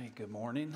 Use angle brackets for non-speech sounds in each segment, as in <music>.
right, good morning,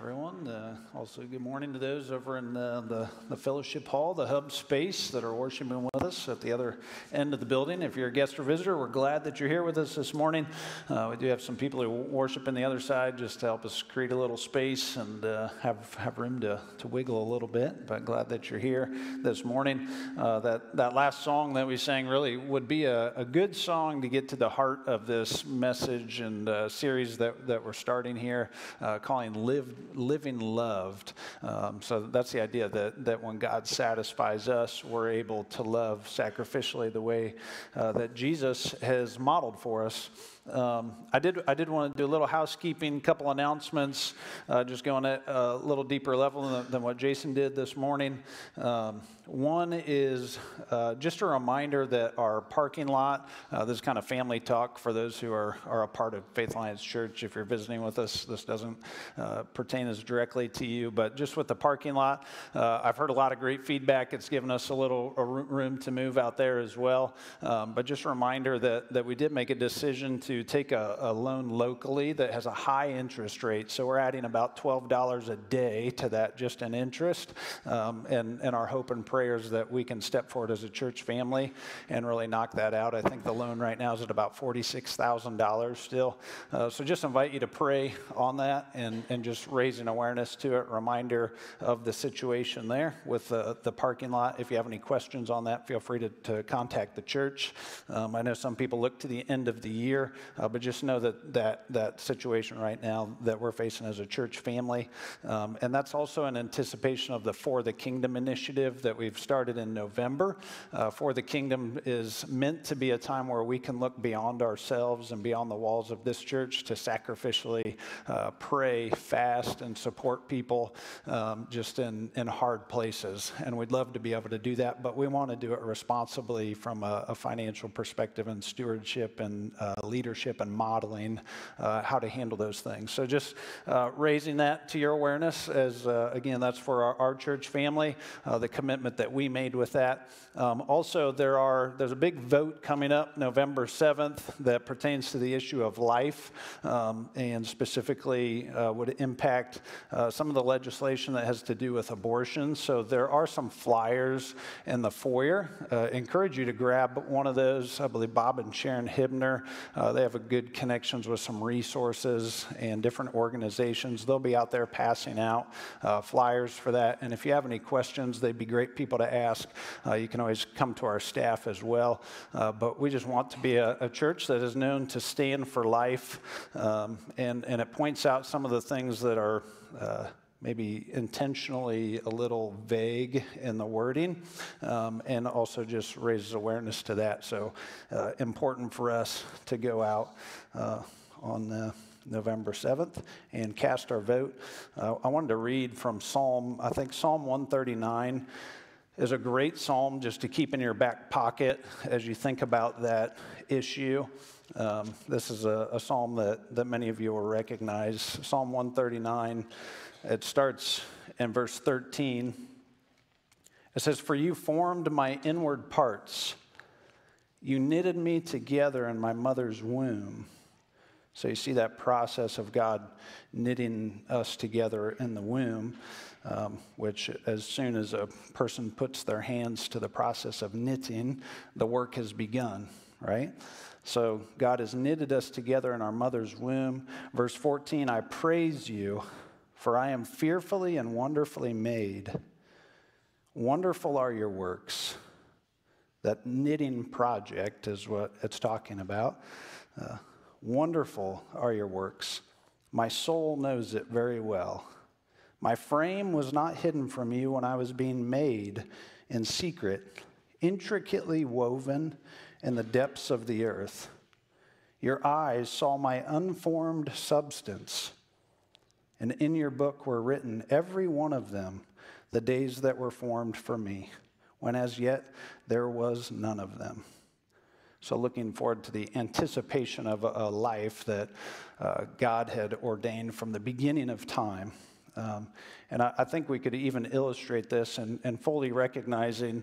everyone. Uh, also, good morning to those over in the, the, the, fellowship hall, the hub space that are worshiping with us at the other end of the building. If you're a guest or visitor, we're glad that you're here with us this morning. Uh, we do have some people who worship in the other side just to help us create a little space and uh, have, have room to, to wiggle a little bit. But glad that you're here this morning. Uh, that, that last song that we sang really would be a, a good song to get to the heart of this message and uh, series that, that we're starting here uh, calling live, Living Loved. Um, so that's the idea that, that when God satisfies us, we're able to love sacrificially the way uh, that Jesus has modeled for us. Um, I did. I did want to do a little housekeeping, couple announcements, uh, just going at a little deeper level than, than what Jason did this morning. Um, one is uh, just a reminder that our parking lot. Uh, this is kind of family talk for those who are are a part of Faith Alliance Church. If you're visiting with us, this doesn't uh, pertain as directly to you, but just with the parking lot, uh, I've heard a lot of great feedback. It's given us a little a room to move out there as well. Um, but just a reminder that that we did make a decision to to take a, a, loan locally that has a high interest rate. So we're adding about $12 a day to that just in interest. Um, and, and our hope and prayers that we can step forward as a church family and really knock that out. I think the loan right now is at about $46,000 still. Uh, so just invite you to pray on that and, and just raising awareness to it. Reminder of the situation there with the, the parking lot. If you have any questions on that, feel free to, to contact the church. Um, I know some people look to the end of the year uh, but just know that, that that situation right now that we're facing as a church family, um, and that's also in anticipation of the For the Kingdom initiative that we've started in November. Uh, For the Kingdom is meant to be a time where we can look beyond ourselves and beyond the walls of this church to sacrificially uh, pray, fast, and support people um, just in, in hard places. And we'd love to be able to do that, but we want to do it responsibly from a, a financial perspective and stewardship and uh, leadership leadership and modeling uh, how to handle those things. So just uh, raising that to your awareness as, uh, again, that's for our, our church family, uh, the commitment that we made with that. Um, also, there are, there's a big vote coming up November 7th that pertains to the issue of life um, and specifically uh, would impact uh, some of the legislation that has to do with abortion. So there are some flyers in the foyer. encourage you to grab one of those. I believe Bob and Sharon Hibner, uh, they have a good connections with some resources and different organizations. They'll be out there passing out uh, flyers for that. And if you have any questions, they'd be great people to ask. Uh, you can always come to our staff as well. Uh, but we just want to be a, a, church that is known to stand for life. Um, and, and it points out some of the things that are uh, maybe intentionally a little vague in the wording, um, and also just raises awareness to that. So, uh, important for us to go out uh, on uh, November 7th and cast our vote. Uh, I wanted to read from Psalm, I think Psalm 139 is a great psalm just to keep in your back pocket as you think about that issue. Um, this is a, a, psalm that, that many of you will recognize. Psalm 139 it starts in verse 13. It says, For you formed my inward parts, you knitted me together in my mother's womb. So you see that process of God knitting us together in the womb, um, which as soon as a person puts their hands to the process of knitting, the work has begun, right? So God has knitted us together in our mother's womb. Verse 14, I praise you for I am fearfully and wonderfully made. Wonderful are your works. That knitting project is what it's talking about. Uh, wonderful are your works. My soul knows it very well. My frame was not hidden from you when I was being made in secret, intricately woven in the depths of the earth. Your eyes saw my unformed substance and in your book were written, every one of them, the days that were formed for me, when as yet there was none of them. So, looking forward to the anticipation of a, life that uh, God had ordained from the beginning of time. Um, and I, I, think we could even illustrate this and, and fully recognizing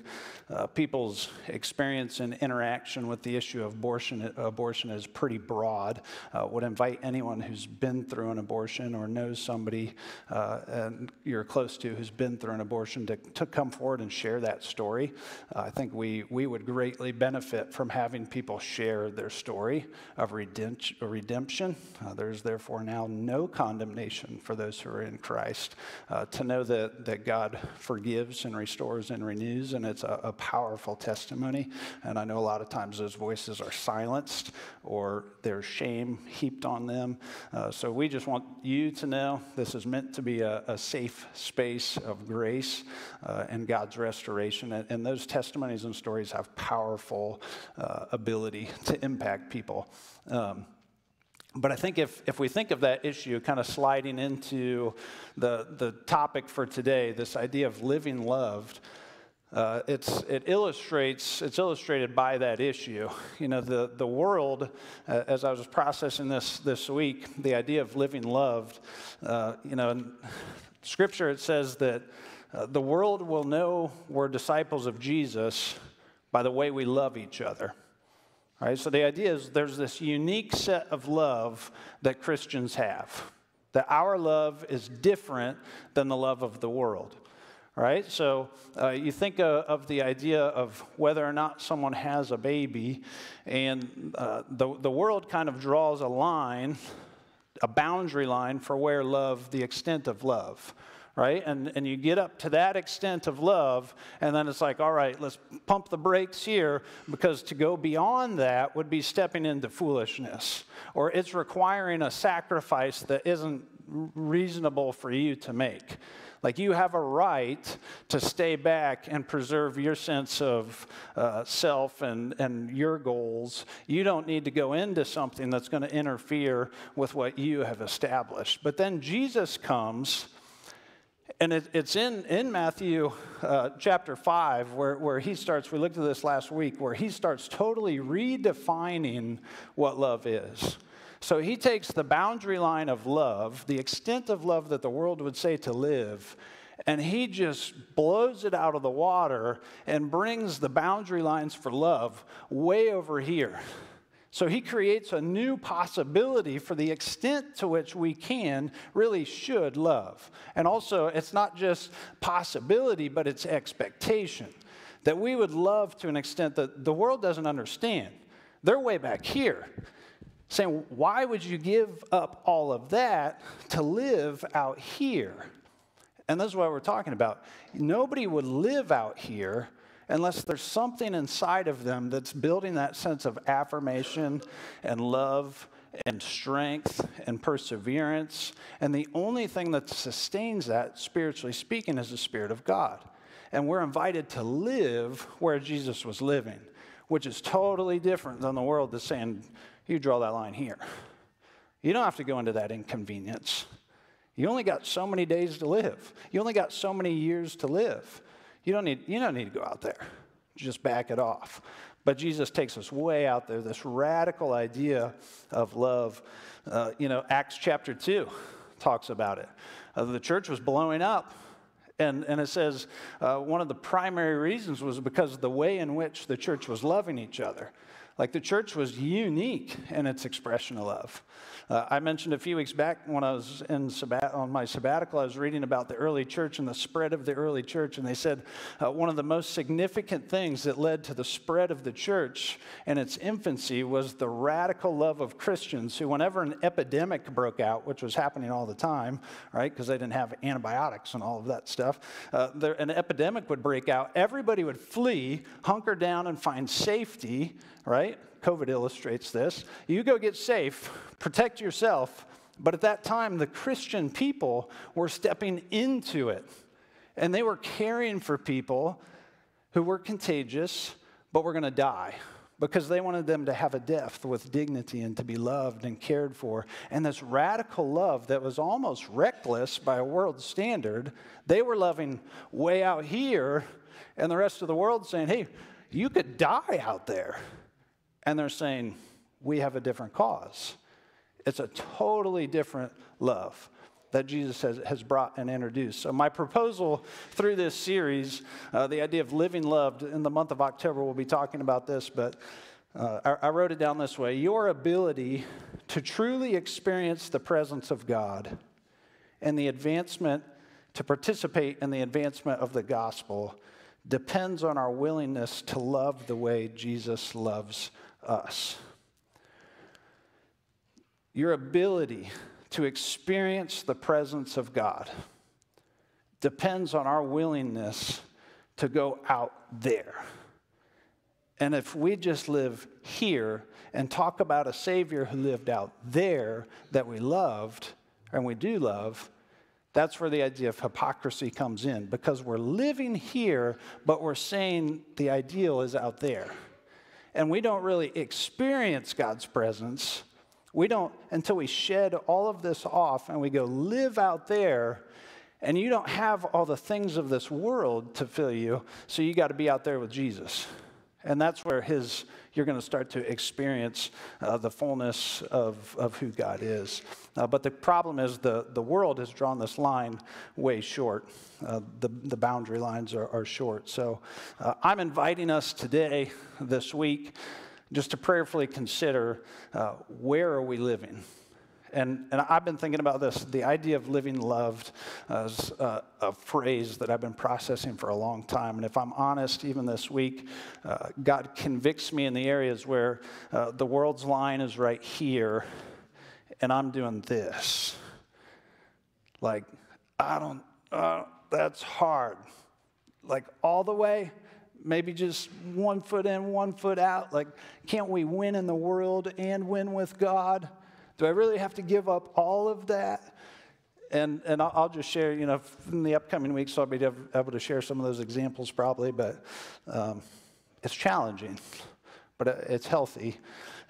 uh, people's experience and interaction with the issue of abortion. Abortion is pretty broad. Uh, would invite anyone who's been through an abortion or knows somebody uh, and you're close to who's been through an abortion to, to come forward and share that story. Uh, I think we, we would greatly benefit from having people share their story of redemption. Uh, there's therefore now no condemnation for those who are in Christ. Uh, to know that, that God forgives and restores and renews, and it's a, a powerful testimony. And I know a lot of times those voices are silenced or there's shame heaped on them. Uh, so we just want you to know this is meant to be a, a safe space of grace uh, and God's restoration. And, and, those testimonies and stories have powerful uh, ability to impact people. Um, but I think if, if we think of that issue kind of sliding into the, the topic for today, this idea of living loved, uh, it's, it illustrates, it's illustrated by that issue. You know, the, the world, uh, as I was processing this this week, the idea of living loved, uh, you know, in Scripture it says that uh, the world will know we're disciples of Jesus by the way we love each other. Right? So the idea is there's this unique set of love that Christians have. That our love is different than the love of the world. Right? So uh, you think uh, of the idea of whether or not someone has a baby, and uh, the, the world kind of draws a line, a boundary line for where love, the extent of love right? And, and you get up to that extent of love, and then it's like, all right, let's pump the brakes here, because to go beyond that would be stepping into foolishness, or it's requiring a sacrifice that isn't reasonable for you to make. Like you have a right to stay back and preserve your sense of uh, self and, and your goals. You don't need to go into something that's going to interfere with what you have established. But then Jesus comes and it, it's in, in Matthew uh, chapter 5 where, where he starts, we looked at this last week, where he starts totally redefining what love is. So he takes the boundary line of love, the extent of love that the world would say to live, and he just blows it out of the water and brings the boundary lines for love way over here. So he creates a new possibility for the extent to which we can, really should love. And also, it's not just possibility, but it's expectation. That we would love to an extent that the world doesn't understand. They're way back here saying, Why would you give up all of that to live out here? And this is what we're talking about. Nobody would live out here unless there's something inside of them that's building that sense of affirmation and love and strength and perseverance. And the only thing that sustains that, spiritually speaking, is the Spirit of God. And we're invited to live where Jesus was living, which is totally different than the world that's saying, you draw that line here. You don't have to go into that inconvenience. You only got so many days to live. You only got so many years to live. You don't need, you don't need to go out there. Just back it off. But Jesus takes us way out there, this radical idea of love. Uh, you know, Acts chapter 2 talks about it. Uh, the church was blowing up. And, and it says uh, one of the primary reasons was because of the way in which the church was loving each other. Like the church was unique in its expression of love. Uh, I mentioned a few weeks back when I was in sabbat- on my sabbatical, I was reading about the early church and the spread of the early church, and they said uh, one of the most significant things that led to the spread of the church in its infancy was the radical love of Christians who, whenever an epidemic broke out, which was happening all the time, right, because they didn't have antibiotics and all of that stuff, uh, there, an epidemic would break out, everybody would flee, hunker down, and find safety, right? COVID illustrates this. You go get safe, protect yourself. But at that time, the Christian people were stepping into it. And they were caring for people who were contagious, but were going to die because they wanted them to have a death with dignity and to be loved and cared for. And this radical love that was almost reckless by a world standard, they were loving way out here, and the rest of the world saying, hey, you could die out there and they're saying, we have a different cause. It's a totally different love. that Jesus has, has brought and introduced. So, my proposal through this series, uh, the idea of living loved, in the month of October, we'll be talking about this, but uh, I, I wrote it down this way Your ability to truly experience the presence of God and the advancement, to participate in the advancement of the gospel, depends on our willingness to love the way Jesus loves us. Your ability to experience the presence of God depends on our willingness to go out there. And if we just live here and talk about a Savior who lived out there that we loved, and we do love, that's where the idea of hypocrisy comes in because we're living here, but we're saying the ideal is out there. And we don't really experience God's presence we don't, until we shed all of this off and we go live out there, and you don't have all the things of this world to fill you, so you got to be out there with Jesus. And that's where his, you're going to start to experience uh, the fullness of, of who God is. Uh, but the problem is the, the world has drawn this line way short. Uh, the, the boundary lines are, are short. So uh, I'm inviting us today, this week, just to prayerfully consider uh, where are we living? And, and I've been thinking about this the idea of living loved as a, a phrase that I've been processing for a long time. And if I'm honest, even this week, uh, God convicts me in the areas where uh, the world's line is right here, and I'm doing this. Like, I don't, uh, that's hard. Like, all the way, maybe just one foot in, one foot out? Like, can't we win in the world and win with God? Do I really have to give up all of that? And, and I'll, just share, you know, in the upcoming weeks, I'll be able to share some of those examples probably, but um, it's challenging, but it's healthy.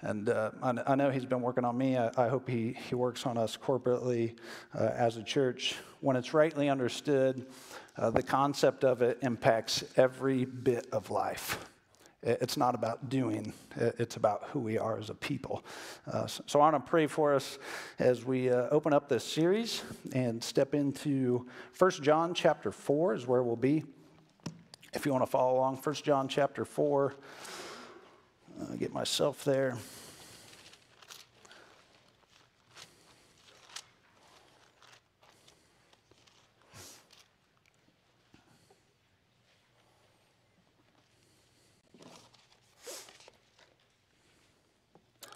And uh, I, know he's been working on me. I, I, hope he, he works on us corporately uh, as a church. When it's rightly understood, uh, the concept of it impacts every bit of life. It's not about doing, it's about who we are as a people. Uh, so, I want to pray for us as we uh, open up this series and step into 1 John chapter 4 is where we'll be. If you want to follow along, 1 John chapter 4, I'll get myself there.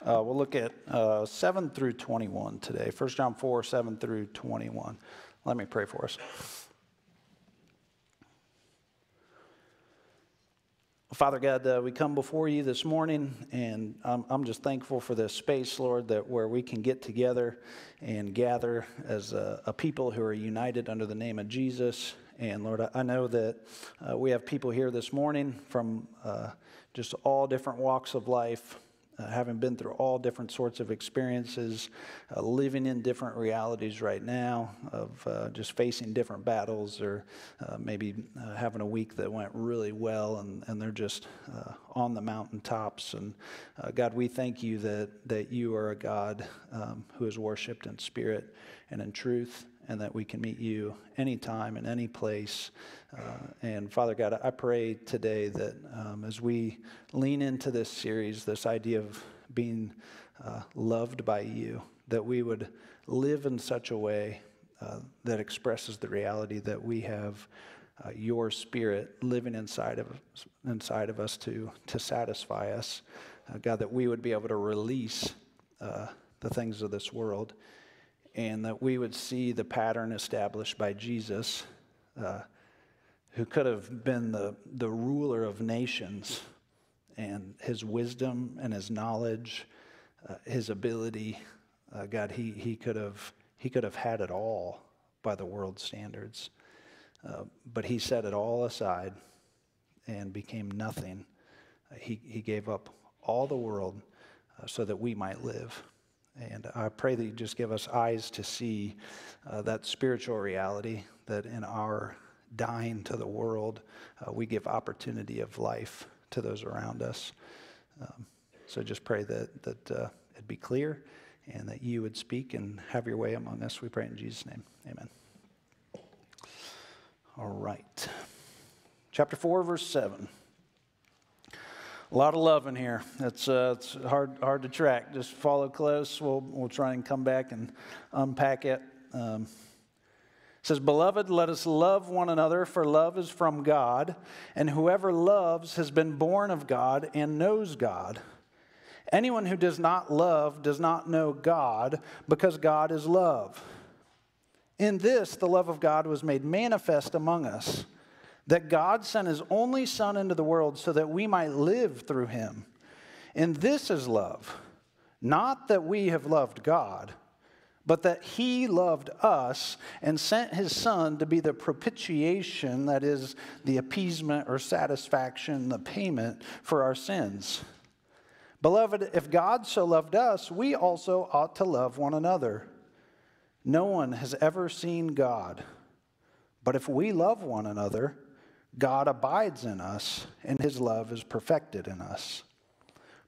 Uh, we'll look at uh, 7 through 21 today. 1 John 4, 7 through 21. Let me pray for us. Father God, uh, we come before you this morning, and I'm, I'm, just thankful for this space, Lord, that where we can get together and gather as a, a people who are united under the name of Jesus. And Lord, I, know that uh, we have people here this morning from uh, just all different walks of life, uh, having been through all different sorts of experiences, uh, living in different realities right now, of uh, just facing different battles, or uh, maybe uh, having a week that went really well and, and they're just uh, on the mountaintops. And God, we thank you that, that you are a God um, who is worshiped in spirit and in truth and that we can meet you anytime in any place. Uh, and Father God, I pray today that um, as we lean into this series, this idea of being uh, loved by you, that we would live in such a way uh, that expresses the reality that we have uh, your spirit living inside of, inside of us to, to satisfy us. Uh, God, that we would be able to release uh, the things of this world and that we would see the pattern established by Jesus, uh, who could have been the, the ruler of nations, and his wisdom and his knowledge, uh, his ability, uh, God, he, he, could have, he could have had it all by the world standards. Uh, but he set it all aside and became nothing. he, he gave up all the world uh, so that we might live. And I pray that you just give us eyes to see uh, that spiritual reality that in our dying to the world, uh, we give opportunity of life to those around us. Um, so just pray that, that uh, it be clear and that you would speak and have your way among us. We pray in Jesus' name. Amen. All right. Chapter 4, verse 7. A lot of love in here. It's, uh, it's hard, hard to track. Just follow close. We'll, we'll try and come back and unpack it. Um, it says, Beloved, let us love one another, for love is from God, and whoever loves has been born of God and knows God. Anyone who does not love does not know God, because God is love. In this, the love of God was made manifest among us that God sent his only Son into the world so that we might live through him. And this is love, not that we have loved God, but that he loved us and sent his Son to be the propitiation, that is, the appeasement or satisfaction, the payment for our sins. Beloved, if God so loved us, we also ought to love one another. No one has ever seen God, but if we love one another, God abides in us, and his love is perfected in us.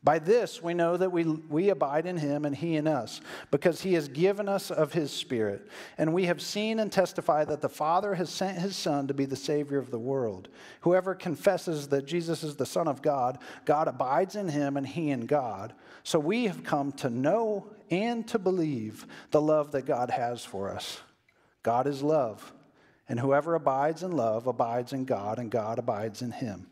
By this we know that we, we abide in him and he in us, because he has given us of his Spirit. And we have seen and testify that the Father has sent his Son to be the Savior of the world. Whoever confesses that Jesus is the Son of God, God abides in him and he in God. So we have come to know and to believe the love that God has for us. God is love. And whoever abides in love abides in God, and God abides in him.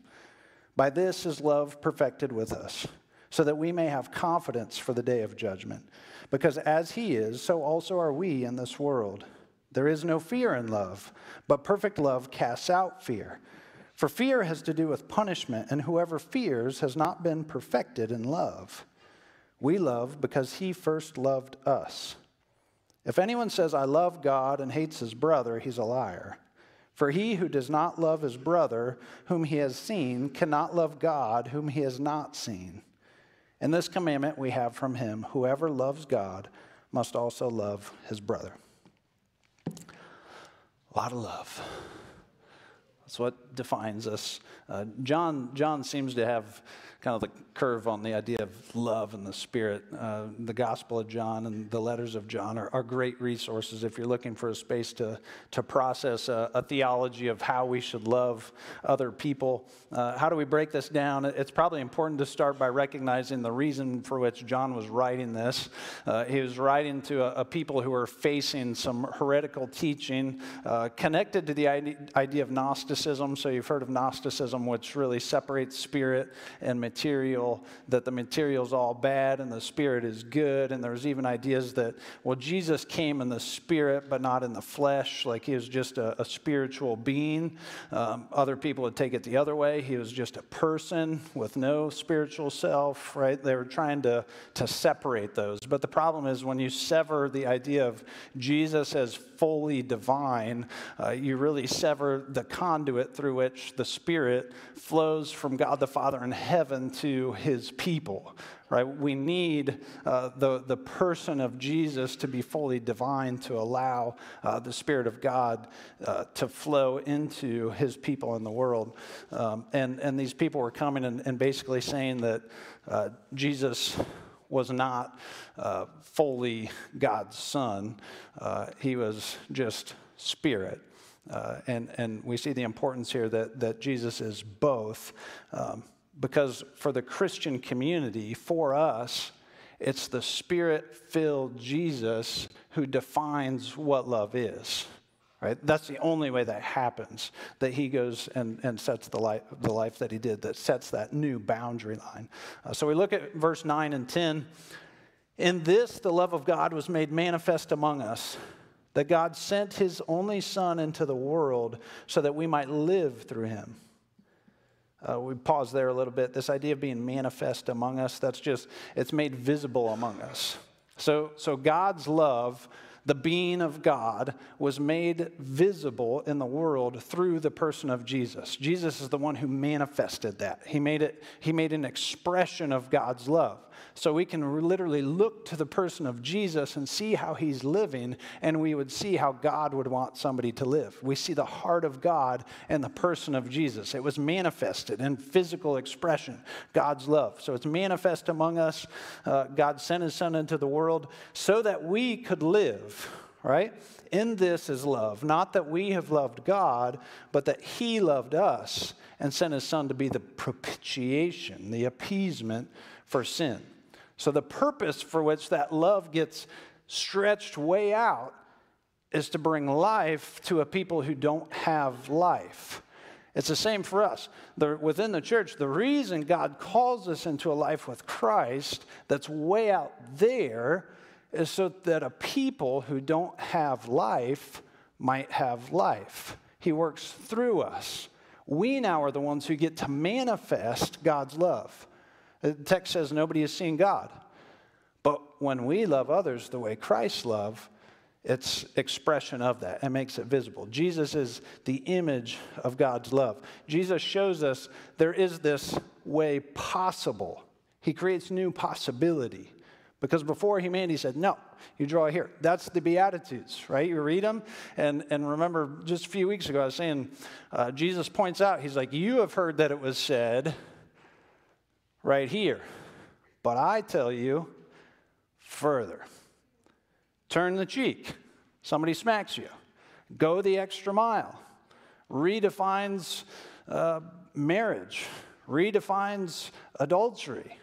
By this is love perfected with us, so that we may have confidence for the day of judgment. Because as he is, so also are we in this world. There is no fear in love, but perfect love casts out fear. For fear has to do with punishment, and whoever fears has not been perfected in love. We love because he first loved us. If anyone says, I love God and hates his brother, he's a liar. For he who does not love his brother, whom he has seen, cannot love God, whom he has not seen. And this commandment we have from him whoever loves God must also love his brother. A lot of love. That's what defines us. Uh, John, John seems to have kind of the curve on the idea of love and the Spirit. Uh, the Gospel of John and the letters of John are, are great resources if you're looking for a space to, to process a, a theology of how we should love other people. Uh, how do we break this down? It's probably important to start by recognizing the reason for which John was writing this. Uh, he was writing to a, a, people who were facing some heretical teaching uh, connected to the idea of Gnosticism. So you've heard of Gnosticism, which really separates spirit and material, that the material is all bad and the spirit is good. And there's even ideas that, well, Jesus came in the spirit, but not in the flesh, like he was just a, a spiritual being. Um, other people would take it the other way. He was just a person with no spiritual self, right? They were trying to, to separate those. But the problem is when you sever the idea of Jesus as fully divine, uh, you really sever the conduit through which the Spirit flows from God the Father in heaven to his people, right? We need uh, the, the person of Jesus to be fully divine to allow uh, the Spirit of God uh, to flow into his people in the world. Um, and, and these people were coming and, and basically saying that uh, Jesus was not uh, fully God's son, uh, he was just spirit. Uh, and, and we see the importance here that, that Jesus is both. Um, because for the Christian community, for us, it's the spirit filled Jesus who defines what love is. Right? That's the only way that happens, that he goes and, and sets the life, the life that he did, that sets that new boundary line. Uh, so we look at verse 9 and 10. In this, the love of God was made manifest among us, that God sent his only Son into the world so that we might live through him. Uh, we pause there a little bit. This idea of being manifest among us, that's just, it's made visible among us. So, so God's love the being of God, was made visible in the world through the person of Jesus. Jesus is the one who manifested that. He made it, he made an expression of God's love. So we can literally look to the person of Jesus and see how he's living, and we would see how God would want somebody to live. We see the heart of God in the person of Jesus. It was manifested in physical expression, God's love. So it's manifest among us. Uh, God sent his son into the world so that we could live, right? In this is love. Not that we have loved God, but that he loved us and sent his son to be the propitiation, the appeasement for sin. So, the purpose for which that love gets stretched way out is to bring life to a people who don't have life. It's the same for us. The, within the church, the reason God calls us into a life with Christ that's way out there is so that a people who don't have life might have life. He works through us. We now are the ones who get to manifest God's love. The text says nobody has seen God. But when we love others the way Christ loved, it's expression of that and makes it visible. Jesus is the image of God's love. Jesus shows us there is this way possible. He creates new possibility. Because before humanity said, no, you draw here. That's the Beatitudes, right? You read them. And, and remember, just a few weeks ago, I was saying, uh, Jesus points out, he's like, You have heard that it was said, right here. But I tell you further. Turn the cheek. Somebody smacks you. Go the extra mile. Redefines uh, marriage, redefines adultery,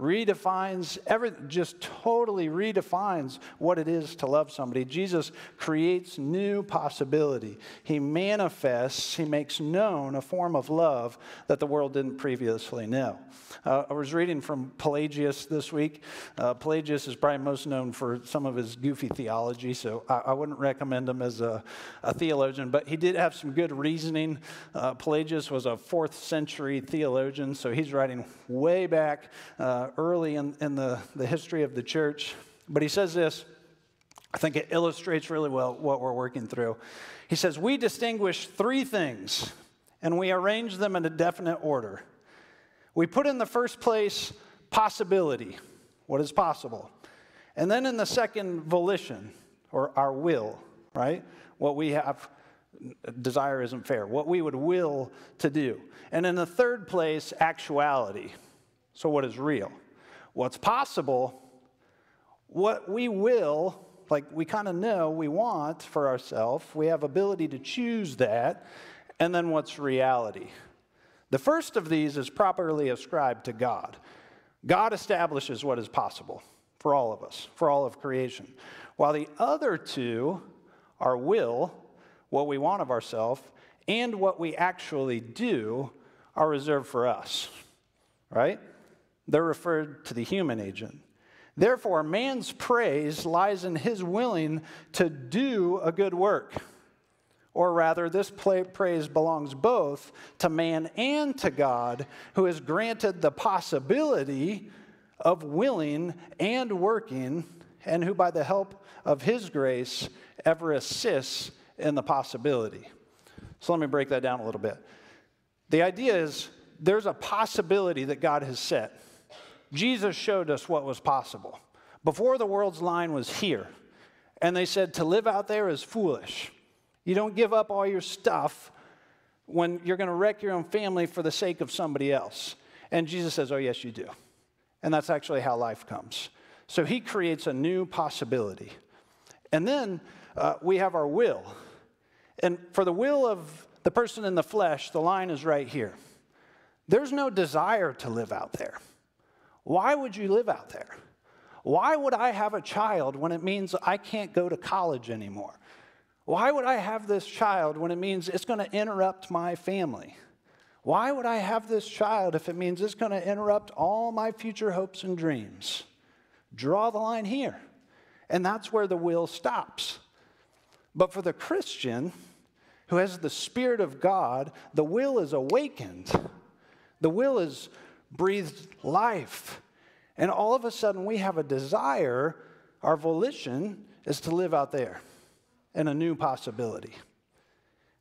redefines everything, just totally redefines what it is to love somebody. Jesus creates new possibility. He manifests, he makes known a form of love that the world didn't previously know. Uh, I was reading from Pelagius this week. Uh, Pelagius is probably most known for some of his goofy theology, so I, I wouldn't recommend him as a, a, theologian, but he did have some good reasoning. Uh, Pelagius was a fourth century theologian, so he's writing way back uh, early in, in the, the history of the church. But he says this, I think it illustrates really well what we're working through. He says, We distinguish three things, and we arrange them in a definite order. We put in the first place possibility, what is possible. And then in the second, volition, or our will, right? What we have, desire isn't fair, what we would will to do. And in the third place, actuality. So, what is real? What's possible, what we will, like we kind of know we want for ourselves, we have ability to choose that, and then what's reality? The first of these is properly ascribed to God. God establishes what is possible for all of us, for all of creation. While the other two are will, what we want of ourselves, and what we actually do are reserved for us, right? They're referred to the human agent. Therefore, man's praise lies in his willing to do a good work. Or rather, this praise belongs both to man and to God, who has granted the possibility of willing and working, and who, by the help of his grace, ever assists in the possibility. So let me break that down a little bit. The idea is there's a possibility that God has set. Jesus showed us what was possible. Before the world's line was here, and they said to live out there is foolish. You don't give up all your stuff when you're going to wreck your own family for the sake of somebody else. And Jesus says, Oh, yes, you do. And that's actually how life comes. So he creates a new possibility. And then uh, we have our will. And for the will of the person in the flesh, the line is right here. There's no desire to live out there. Why would you live out there? Why would I have a child when it means I can't go to college anymore? Why would I have this child when it means it's going to interrupt my family? Why would I have this child if it means it's going to interrupt all my future hopes and dreams? Draw the line here. And that's where the will stops. But for the Christian who has the Spirit of God, the will is awakened. The will is breathed life. And all of a sudden, we have a desire, our volition is to live out there in a new possibility.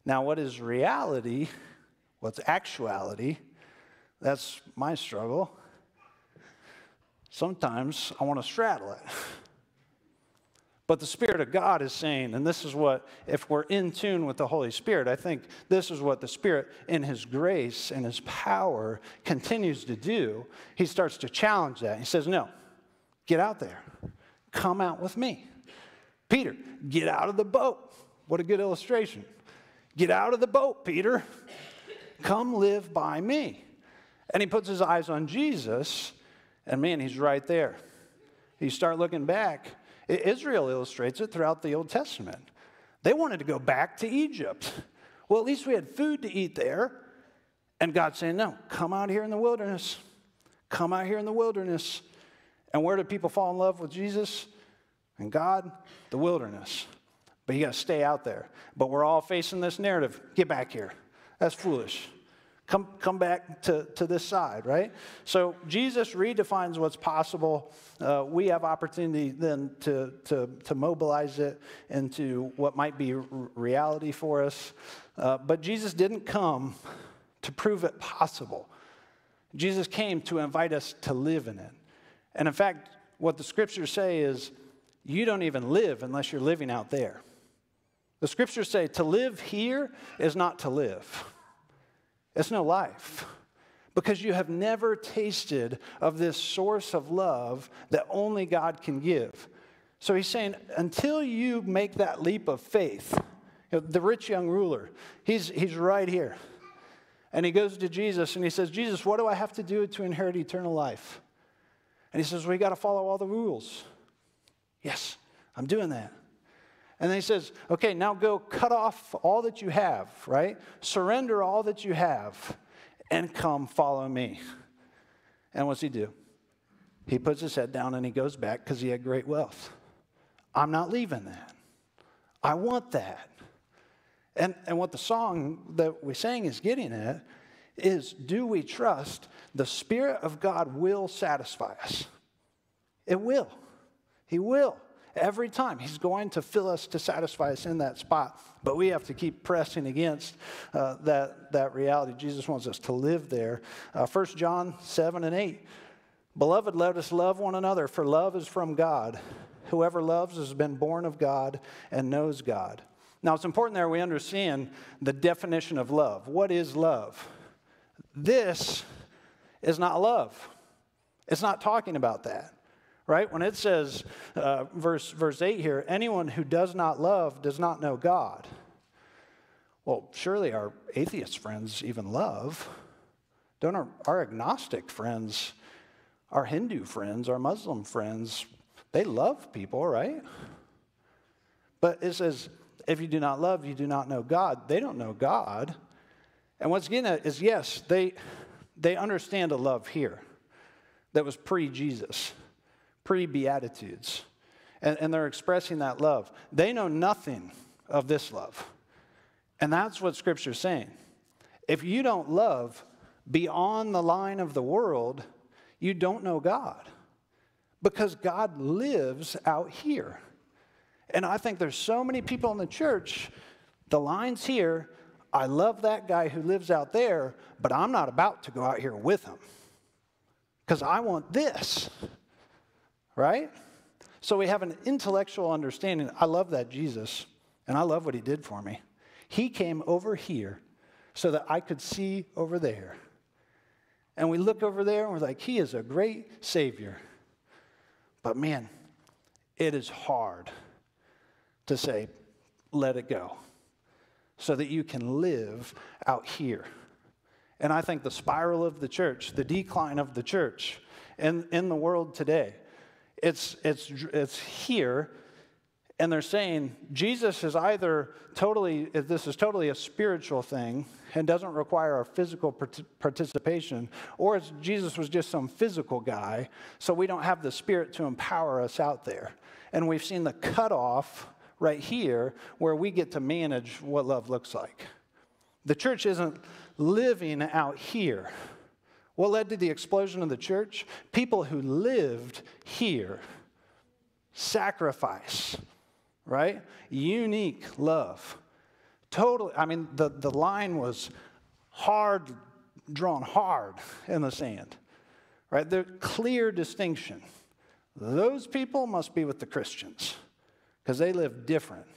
Now, what is reality? What's actuality? That's my struggle. Sometimes I want to straddle it. But the Spirit of God is saying, and this is what, if we're in tune with the Holy Spirit, I think this is what the Spirit, in His grace and His power, continues to do. He starts to challenge that. He says, No, get out there. Come out with me. Peter, get out of the boat. What a good illustration. Get out of the boat, Peter. Come live by me. And he puts his eyes on Jesus, and man, he's right there. You start looking back, Israel illustrates it throughout the Old Testament. They wanted to go back to Egypt. Well, at least we had food to eat there. And God's saying, No, come out here in the wilderness. Come out here in the wilderness. And where do people fall in love with Jesus and God? The wilderness. But you got to stay out there. But we're all facing this narrative get back here. That's foolish. Come, come back to, to this side, right? So Jesus redefines what's possible. Uh, we have opportunity then to, to, to mobilize it into what might be reality for us. Uh, but Jesus didn't come to prove it possible. Jesus came to invite us to live in it. And in fact, what the scriptures say is you don't even live unless you're living out there. The scriptures say to live here is not to live. It's no life because you have never tasted of this source of love that only God can give. So he's saying, until you make that leap of faith, you know, the rich young ruler, he's, he's right here. And he goes to Jesus and he says, Jesus, what do I have to do to inherit eternal life? And he says, We got to follow all the rules. Yes, I'm doing that. And then he says, okay, now go cut off all that you have, right? Surrender all that you have and come follow me. And what's he do? He puts his head down and he goes back because he had great wealth. I'm not leaving that. I want that. And, and what the song that we sang is getting at is do we trust the Spirit of God will satisfy us? It will. He will. Every time, He's going to fill us to satisfy us in that spot. But we have to keep pressing against uh, that, that reality. Jesus wants us to live there. Uh, 1 John 7 and 8. Beloved, let us love one another, for love is from God. Whoever loves has been born of God and knows God. Now, it's important there we understand the definition of love. What is love? This is not love. It's not talking about that right? When it says, uh, verse, verse 8 here, anyone who does not love does not know God. Well, surely our atheist friends even love. Don't our, our agnostic friends, our Hindu friends, our Muslim friends, they love people, right? But it says, if you do not love, you do not know God. They don't know God. And what's getting at is yes, they, they understand a love here that was pre Jesus pre Beatitudes. And, and they're expressing that love. They know nothing of this love. And that's what Scripture's saying. If you don't love beyond the line of the world, you don't know God. Because God lives out here. And I think there's so many people in the church, the line's here. I love that guy who lives out there, but I'm not about to go out here with him because I want this right? So we have an intellectual understanding. I love that Jesus, and I love what he did for me. He came over here so that I could see over there. And we look over there and we're like, He is a great Savior. But man, it is hard to say, let it go, so that you can live out here. And I think the spiral of the church, the decline of the church in, in the world today, it's, it's, it's here, and they're saying Jesus is either totally, this is totally a spiritual thing and doesn't require our physical participation, or Jesus was just some physical guy, so we don't have the spirit to empower us out there. And we've seen the cutoff right here where we get to manage what love looks like. The church isn't living out here. What led to the explosion of the church? People who lived here, sacrifice, right? Unique love. Totally, I mean, the, the line was hard, drawn hard in the sand, right? The clear distinction. Those people must be with the Christians because they live different.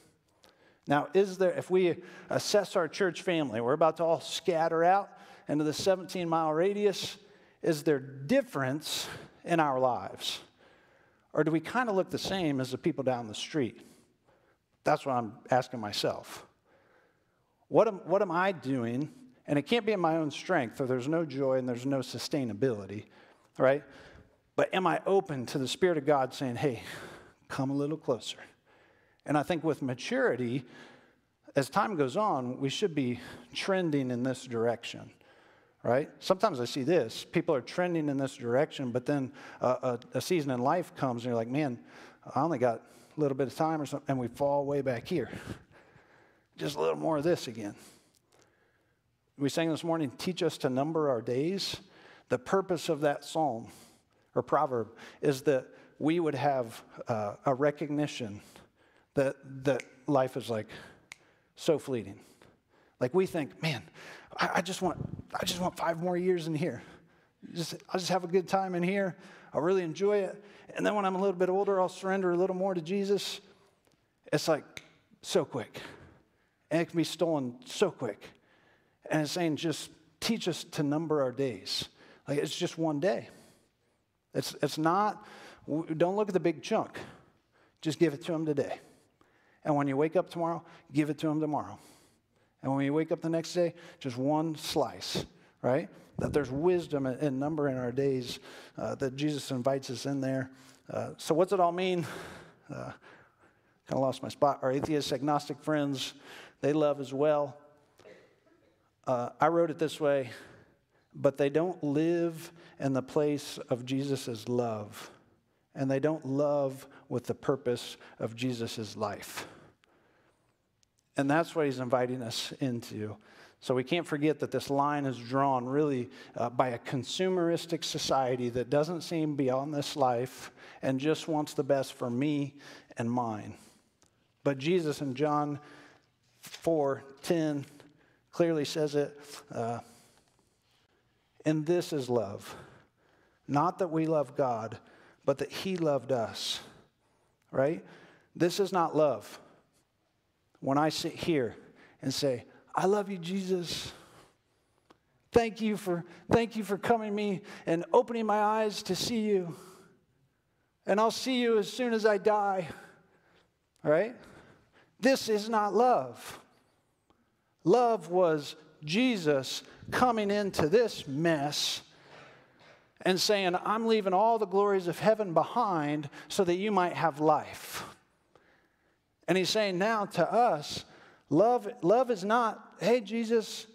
Now, is there, if we assess our church family, we're about to all scatter out into the 17 mile radius, is there difference in our lives? Or do we kind of look the same as the people down the street? That's what I'm asking myself. What am, what am I doing? And it can't be in my own strength, or there's no joy and there's no sustainability, right? But am I open to the Spirit of God saying, hey, come a little closer? And I think with maturity, as time goes on, we should be trending in this direction, right? Sometimes I see this people are trending in this direction, but then a, a, a season in life comes and you're like, man, I only got a little bit of time or something, and we fall way back here. <laughs> Just a little more of this again. We sang this morning, teach us to number our days. The purpose of that psalm or proverb is that we would have uh, a recognition that, that life is like so fleeting. Like we think, man, I, I just want, I just want five more years in here. Just, I'll just have a good time in here. I'll really enjoy it. And then when I'm a little bit older, I'll surrender a little more to Jesus. It's like so quick. And it can be stolen so quick. And it's saying, just teach us to number our days. Like it's just one day. It's, it's not, don't look at the big chunk. Just give it to him today. And when you wake up tomorrow, give it to him tomorrow. And when we wake up the next day, just one slice, right? That there's wisdom and number in our days, uh, that Jesus invites us in there. Uh, so, what's it all mean? Uh, kind of lost my spot. Our atheist, agnostic friends, they love as well. Uh, I wrote it this way but they don't live in the place of Jesus' love, and they don't love with the purpose of Jesus' life. And that's what he's inviting us into. So we can't forget that this line is drawn really uh, by a consumeristic society that doesn't seem beyond this life and just wants the best for me and mine. But Jesus in John 4 10 clearly says it. Uh, and this is love. Not that we love God, but that He loved us. Right? This is not love. When I sit here and say, I love you, Jesus. Thank you for, thank you for coming me and opening my eyes to see you. And I'll see you as soon as I die. Right? This is not love. Love was Jesus coming into this mess and saying, I'm leaving all the glories of heaven behind so that you might have life. And he's saying now to us, love, love is not, hey, Jesus,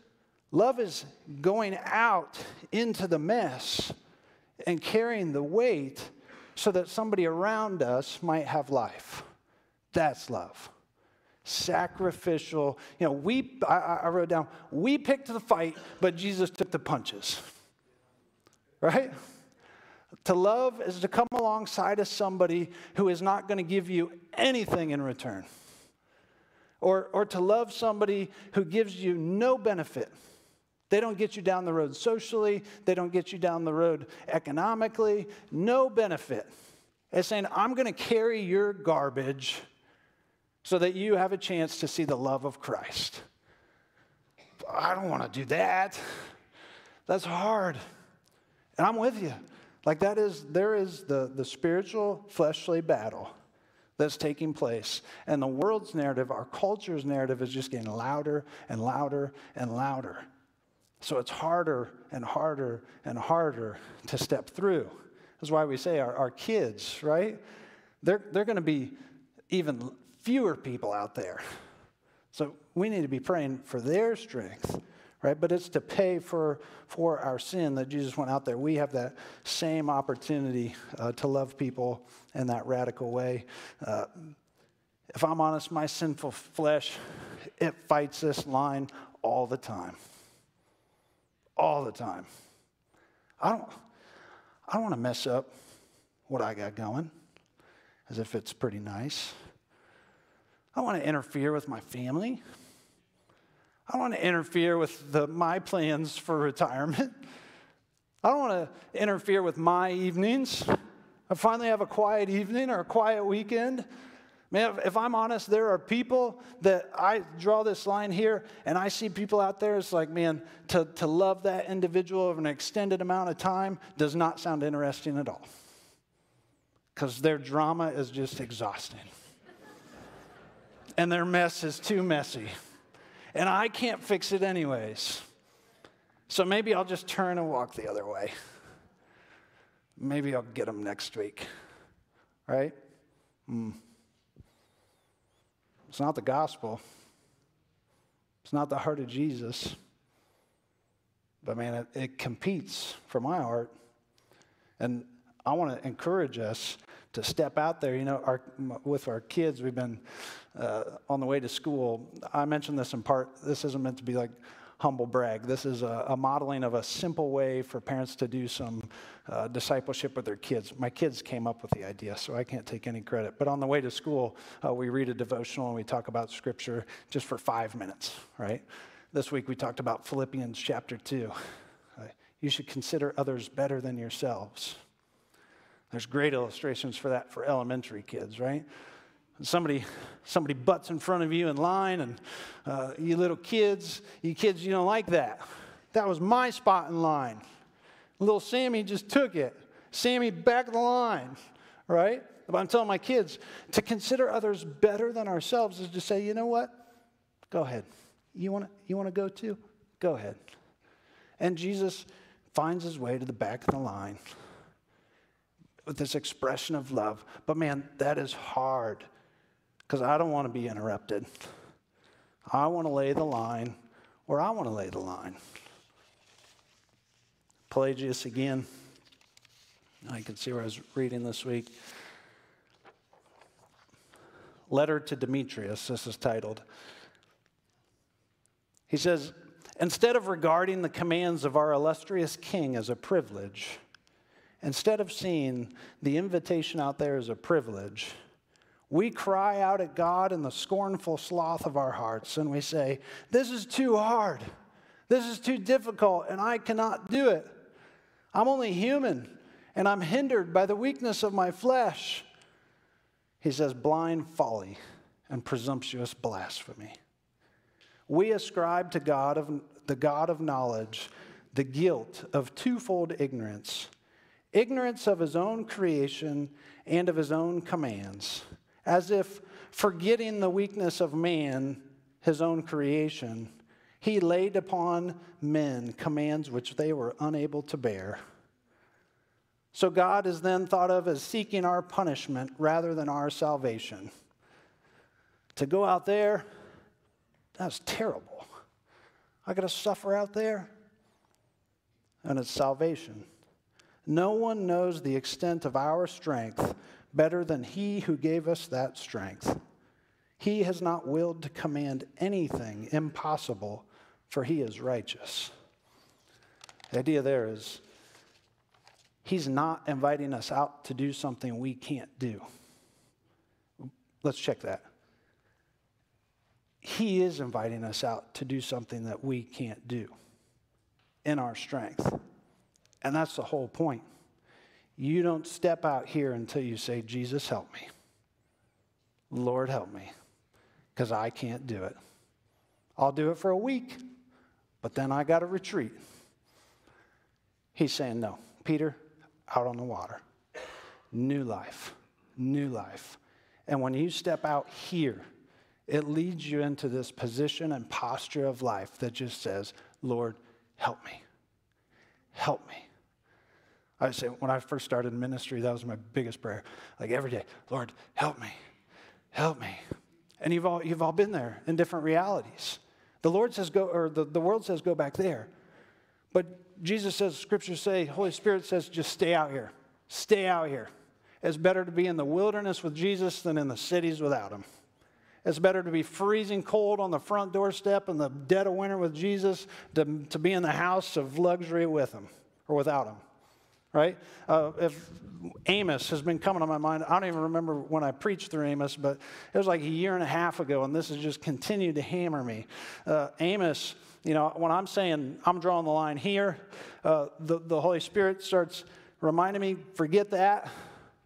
love is going out into the mess and carrying the weight so that somebody around us might have life. That's love sacrificial. You know, we, I, I wrote down, we picked the fight, but Jesus took the punches. Right? To love is to come alongside of somebody who is not going to give you anything in return. Or, or to love somebody who gives you no benefit. They don't get you down the road socially, they don't get you down the road economically, no benefit. It's saying, I'm going to carry your garbage so that you have a chance to see the love of Christ. I don't want to do that. That's hard. And I'm with you. Like that is, there is the, the spiritual fleshly battle that's taking place. And the world's narrative, our culture's narrative, is just getting louder and louder and louder. So it's harder and harder and harder to step through. That's why we say our, our kids, right? They're, they're going to be even fewer people out there. So we need to be praying for their strength, right? But it's to pay for, for our sin that Jesus went out there. We have that same opportunity uh, to love people in that radical way. Uh, if I'm honest, my sinful flesh, it fights this line all the time. All the time. I don't, I don't want to mess up what I got going as if it's pretty nice. I want to interfere with my family. I don't want to interfere with the, my plans for retirement. <laughs> I don't want to interfere with my evenings. I finally have a quiet evening or a quiet weekend. Man, if I'm honest, there are people that I draw this line here, and I see people out there. It's like, man, to, to love that individual over an extended amount of time does not sound interesting at all. Because their drama is just exhausting. <laughs> and their mess is too messy. And I can't fix it anyways. So maybe I'll just turn and walk the other way. Maybe I'll get them next week. Right? Mm. It's not the gospel. It's not the heart of Jesus. But man, it, it competes for my heart. And I want to encourage us to step out there. You know, our, with our kids, we've been uh, on the way to school. I mentioned this in part. This isn't meant to be like humble brag. This is a, a modeling of a simple way for parents to do some uh, discipleship with their kids. My kids came up with the idea, so I can't take any credit. But on the way to school, uh, we read a devotional and we talk about scripture just for five minutes, right? This week we talked about Philippians chapter 2. Uh, you should consider others better than yourselves. There's great illustrations for that for elementary kids, right? Somebody somebody butts in front of you in line and uh, you little kids you kids you don't like that. That was my spot in line. Little sammy just took it. Sammy back the line right? But i'm telling my kids to consider others better than ourselves is to say you know what? Go ahead. You want to you want to go too? Go ahead. And jesus finds his way to the back of the line with this expression of love. But man that is hard because I don't want to be interrupted. I want to lay the line where I want to lay the line. Pelagius again. I can see where I was reading this week. Letter to Demetrius, this is titled. He says, Instead of regarding the commands of our illustrious king as a privilege, instead of seeing the invitation out there as a privilege, we cry out at God in the scornful sloth of our hearts and we say, This is too hard. This is too difficult, and I cannot do it. I'm only human, and I'm hindered by the weakness of my flesh. He says, Blind folly and presumptuous blasphemy. We ascribe to God of the God of knowledge the guilt of twofold ignorance ignorance of his own creation and of his own commands as if forgetting the weakness of man, his own creation, he laid upon men commands which they were unable to bear. So God is then thought of as seeking our punishment rather than our salvation. To go out there, that's terrible. I got to suffer out there. And it's salvation. No one knows the extent of our strength better than he who gave us that strength. He has not willed to command anything impossible, for he is righteous. The idea there is he's not inviting us out to do something we can't do. Let's check that. He is inviting us out to do something that we can't do in our strength. And that's the whole point. You don't step out here until you say, Jesus, help me. Lord, help me, because I can't do it. I'll do it for a week, but then I got to retreat. He's saying, No, Peter, out on the water. New life, new life. And when you step out here, it leads you into this position and posture of life that just says, Lord, help me. Help me. I say, when I first started ministry, that was my biggest prayer. Like every day, Lord, help me, help me. And you've all, you've all been there in different realities. The Lord says go, or the, the world says go back there. But Jesus says, scriptures say, Holy Spirit says, just stay out here. Stay out here. It's better to be in the wilderness with Jesus than in the cities without him. It's better to be freezing cold on the front doorstep in the dead of winter with Jesus than to be in the house of luxury with him or without him. Right? Uh, if Amos has been coming to my mind, I don't even remember when I preached through Amos, but it was like a year and a half ago, and this has just continued to hammer me. Uh, Amos, you know, when I'm saying I'm drawing the line here, uh, the, the Holy Spirit starts reminding me, forget that.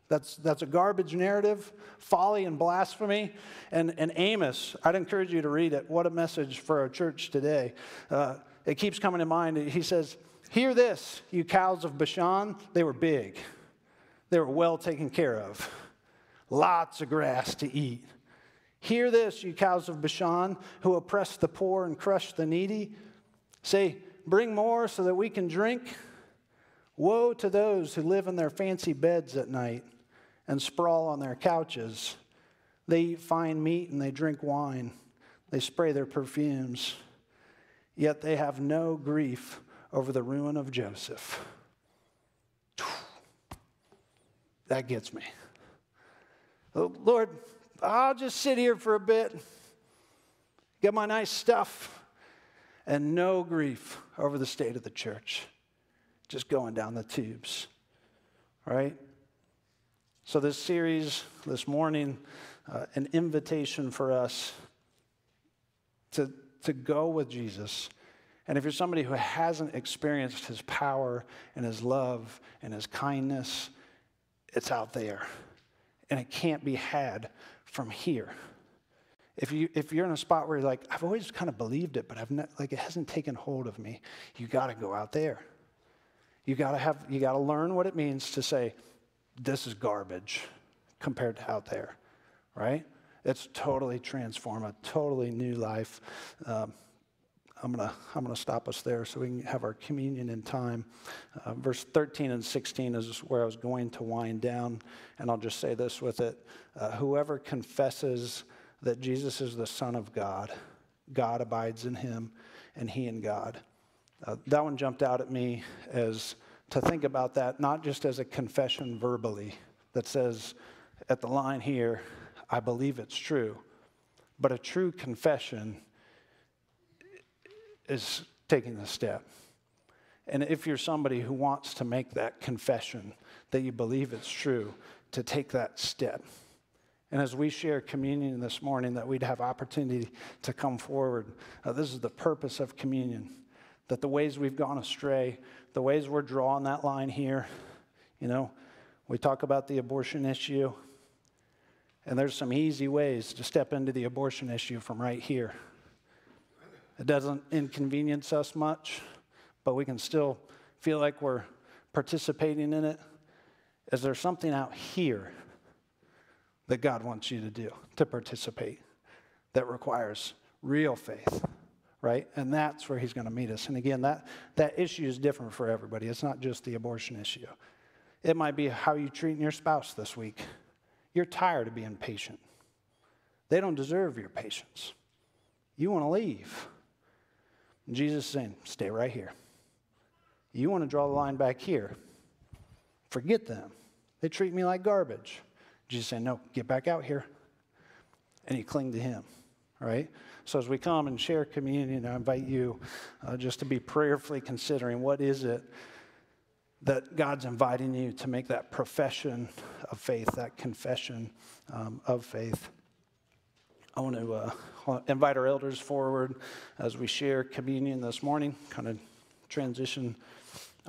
That's, that's a garbage narrative, folly and blasphemy. And, and Amos, I'd encourage you to read it. What a message for our church today. Uh, it keeps coming to mind. He says, Hear this, you cows of Bashan. They were big, they were well taken care of, lots of grass to eat. Hear this, you cows of Bashan, who oppress the poor and crush the needy. Say, Bring more so that we can drink. Woe to those who live in their fancy beds at night and sprawl on their couches. They eat fine meat and they drink wine. They spray their perfumes. Yet they have no grief over the ruin of Joseph. That gets me. Oh, Lord, I'll just sit here for a bit, get my nice stuff, and no grief over the state of the church. Just going down the tubes, right? So, this series this morning, uh, an invitation for us to, to go with Jesus. And if you're somebody who hasn't experienced his power and his love and his kindness, it's out there. And it can't be had from here. If, you, if you're in a spot where you're like, I've always kind of believed it, but I've not, like it hasn't taken hold of me, you got to go out there. You got to have, you got to learn what it means to say, this is garbage compared to out there, right? It's totally transform a totally new life. Um, I'm going to I'm gonna stop us there so we can have our communion in time. Uh, verse 13 and 16 is where I was going to wind down, and I'll just say this with it. Uh, whoever confesses that Jesus is the Son of God, God abides in him, and he in God. Uh, that one jumped out at me as to think about that not just as a confession verbally that says at the line here, I believe it's true, but a true confession is taking the step. And if you're somebody who wants to make that confession that you believe it's true, to take that step. And as we share communion this morning, that we'd have opportunity to come forward. Uh, this is the purpose of communion. That the ways we've gone astray, the ways we're drawing that line here, you know, we talk about the abortion issue, and there's some easy ways to step into the abortion issue from right here. It doesn't inconvenience us much, but we can still feel like we're participating in it. Is there something out here that God wants you to do to participate that requires real faith? right? And that's where he's going to meet us. And again, that, that issue is different for everybody. It's not just the abortion issue. It might be how you're treating your spouse this week. You're tired of being patient. They don't deserve your patience. You want to leave. Jesus is saying, stay right here. You want to draw the line back here. Forget them. They treat me like garbage. Jesus saying, no, get back out here. And you cling to him, right? So as we come and share communion, I invite you uh, just to be prayerfully considering what is it that God's inviting you to make that profession of faith, that confession um, of faith. I want to uh, invite our elders forward as we share communion this morning, kind of transition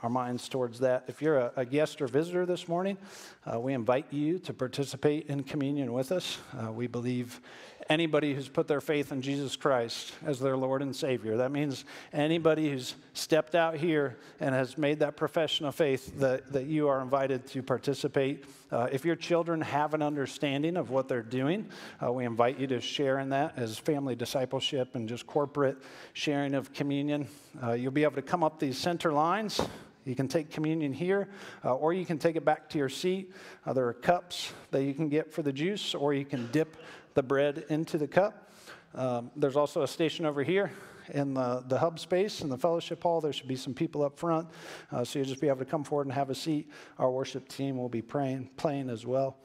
our minds towards that. If you're a, a guest or visitor this morning, uh, we invite you to participate in communion with us. Uh, we believe anybody who's put their faith in Jesus Christ as their Lord and Savior. That means anybody who's stepped out here and has made that profession of faith that, that you are invited to participate. Uh, if your children have an understanding of what they're doing, uh, we invite you to share in that as family discipleship and just corporate sharing of communion. Uh, you'll be able to come up these center lines. You can take communion here, uh, or you can take it back to your seat. Uh, there are cups that you can get for the juice, or you can dip the bread into the cup. Um, there's also a station over here in the, the hub space in the fellowship hall. There should be some people up front, uh, so you'll just be able to come forward and have a seat. Our worship team will be praying, playing as well.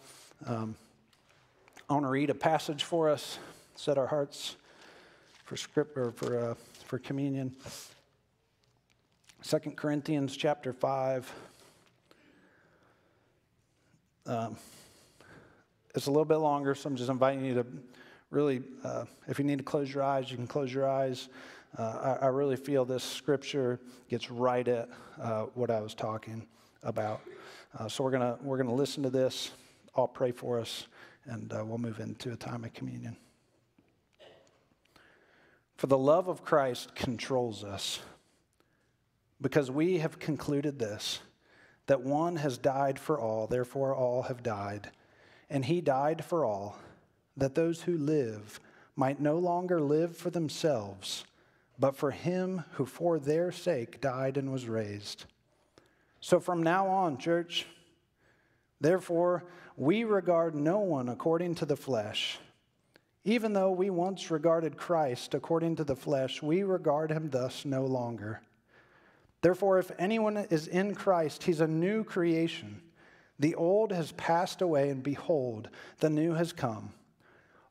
Um, I want to read a passage for us, set our hearts for script or for, uh, for communion. 2 Corinthians chapter 5, Um, it's a little bit longer, so I'm just inviting you to really, uh, if you need to close your eyes, you can close your eyes. Uh, I, I, really feel this scripture gets right at uh, what I was talking about. Uh, so we're gonna we're gonna listen to this. I'll pray for us, and uh, we'll move into a time of communion. For the love of Christ controls us, because we have concluded this that one has died for all, therefore all have died. And he died for all, that those who live might no longer live for themselves, but for him who for their sake died and was raised. So from now on, church, therefore, we regard no one according to the flesh. Even though we once regarded Christ according to the flesh, we regard him thus no longer. Therefore, if anyone is in Christ, he's a new creation. The old has passed away, and behold, the new has come.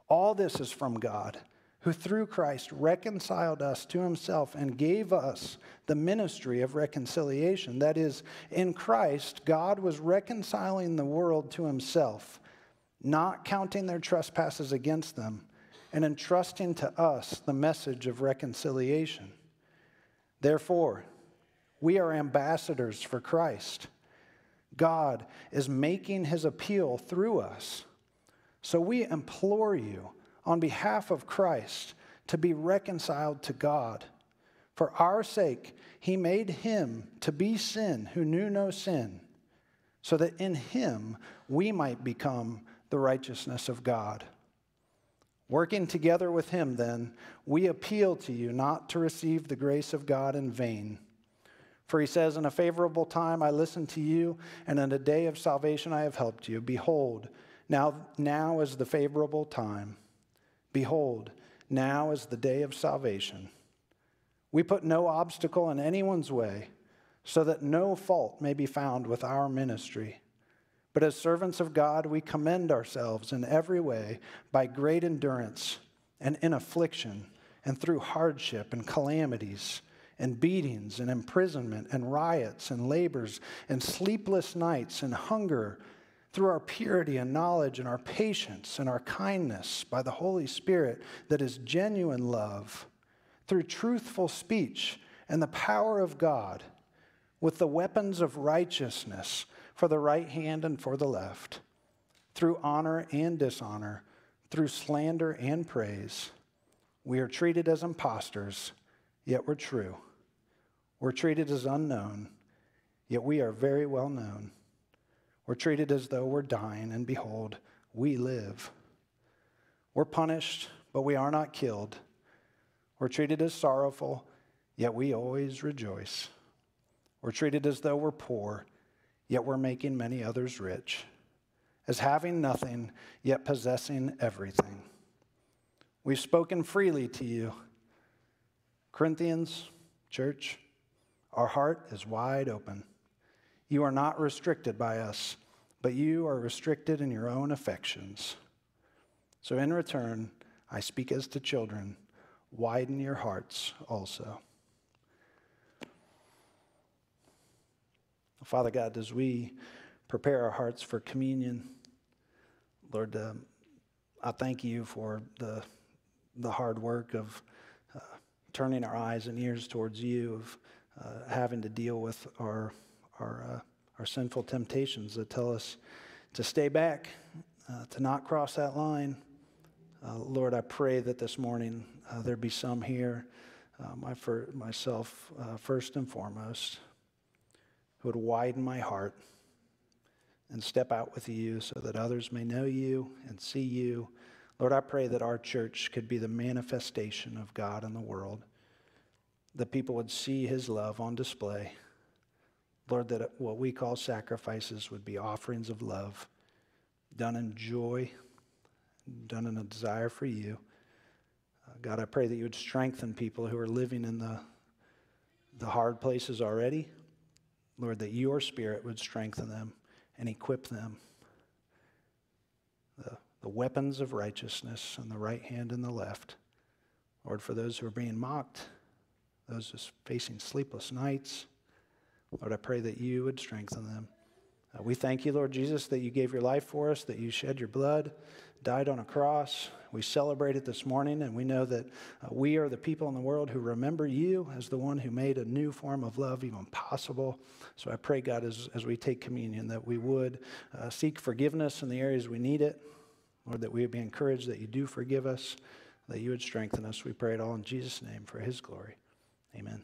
All this is from God, who through Christ reconciled us to himself and gave us the ministry of reconciliation. That is, in Christ, God was reconciling the world to himself, not counting their trespasses against them, and entrusting to us the message of reconciliation. Therefore, we are ambassadors for Christ. God is making his appeal through us. So we implore you on behalf of Christ to be reconciled to God. For our sake, he made him to be sin who knew no sin, so that in him we might become the righteousness of God. Working together with him, then, we appeal to you not to receive the grace of God in vain. For he says, In a favorable time I listened to you, and in a day of salvation I have helped you. Behold, now, now is the favorable time. Behold, now is the day of salvation. We put no obstacle in anyone's way, so that no fault may be found with our ministry. But as servants of God, we commend ourselves in every way by great endurance and in affliction and through hardship and calamities and beatings and imprisonment and riots and labors and sleepless nights and hunger through our purity and knowledge and our patience and our kindness by the Holy Spirit that is genuine love, through truthful speech and the power of God, with the weapons of righteousness for the right hand and for the left, through honor and dishonor, through slander and praise. We are treated as impostors, yet we're true we're treated as unknown, yet we are very well known. We're treated as though we're dying, and behold, we live. We're punished, but we are not killed. We're treated as sorrowful, yet we always rejoice. We're treated as though we're poor, yet we're making many others rich. As having nothing, yet possessing everything. We've spoken freely to you. Corinthians, church, our heart is wide open. You are not restricted by us, but you are restricted in your own affections. So, in return, I speak as to children widen your hearts also. Father God, as we prepare our hearts for communion, Lord, uh, I thank you for the, the hard work of uh, turning our eyes and ears towards you, of uh, having to deal with our, our, uh, our sinful temptations that tell us to stay back, uh, to not cross that line. Uh, Lord, I pray that this morning uh, there be some here, my for, myself first and foremost, who would widen my heart and step out with you so that others may know you and see you. Lord, I pray that our church could be the manifestation of God in the world that people would see his love on display. Lord, that what we call sacrifices would be offerings of love, done in joy, done in a desire for you. Uh, God, I pray that you would strengthen people who are living in the, the hard places already. Lord, that your spirit would strengthen them and equip them. The, the weapons of righteousness on the right hand and the left. Lord, for those who are being mocked, those just facing sleepless nights. Lord, I pray that you would strengthen them. Uh, we thank you, Lord Jesus, that you gave your life for us, that you shed your blood, died on a cross. We celebrate it this morning, and we know that uh, we are the people in the world who remember you as the one who made a new form of love even possible. So I pray, God, as, as we take communion, that we would uh, seek forgiveness in the areas we need it, Lord, that we would be encouraged that you do forgive us, that you would strengthen us. We pray it all in Jesus' name for his glory. Amen.